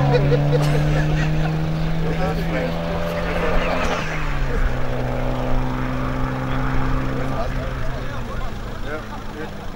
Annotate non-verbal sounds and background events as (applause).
(laughs) yeah, yeah.